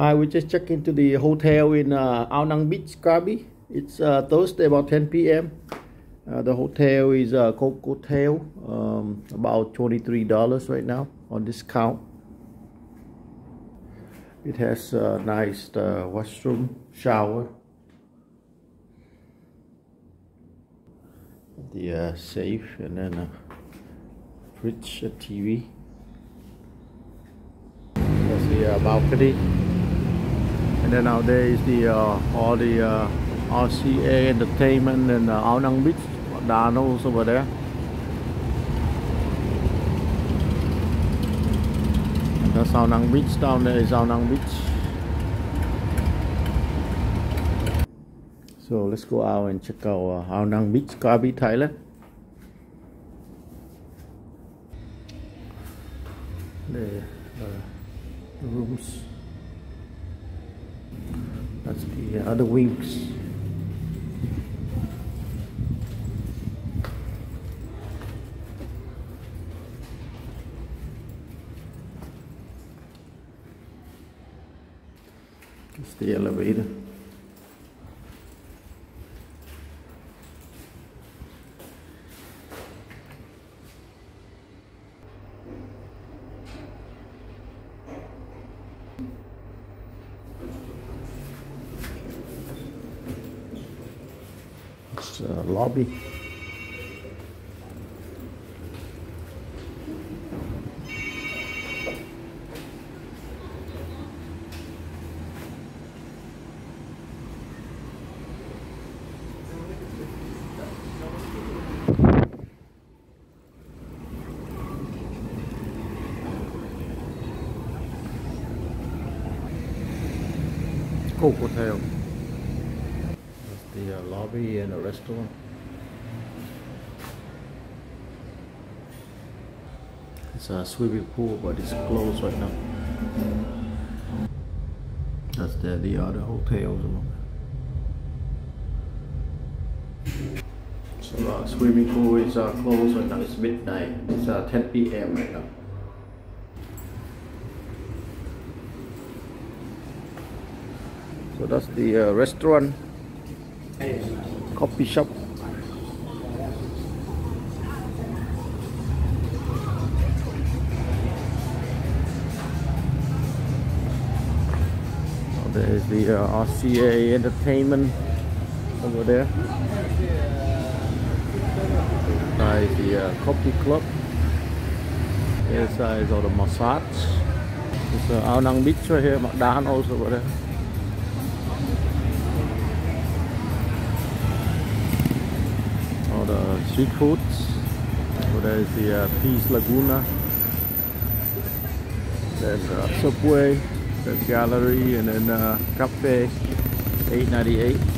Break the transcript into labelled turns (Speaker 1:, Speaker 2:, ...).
Speaker 1: Hi, we just check into the hotel in uh, Ao Nang Beach, Krabi. It's uh, Thursday about 10 p.m. Uh, the hotel is uh, Kokotel, um, about $23 right now on discount. It has a nice uh, washroom, shower. The uh, safe and then a fridge, a TV. That's the uh, balcony and then is the uh, all the uh, RCA Entertainment and uh, Ao Nang Beach McDonald's over there. And that's Ao Nang Beach down there is Ao Nang Beach. So let's go out and check out uh, Ao Nang Beach Krabi Thailand. The uh, rooms that's the other wings. It's the elevator. Lobby. Hotel the uh, lobby and a restaurant. It's a swimming pool, but it's closed right now. That's the, the other hotels. So uh, swimming pool is uh, closed right now. It's midnight. It's uh, 10 p.m. right now. So that's the uh, restaurant coffee shop. Oh, there's the uh, RCA Entertainment over there. Is the uh, coffee club. Here's uh, is all the massage There's uh, Ao Nang Beach right here, McDonald's over there street foods. So there's the uh, Peace Laguna. There's uh, Subway, there's Gallery, and then uh, Cafe 898.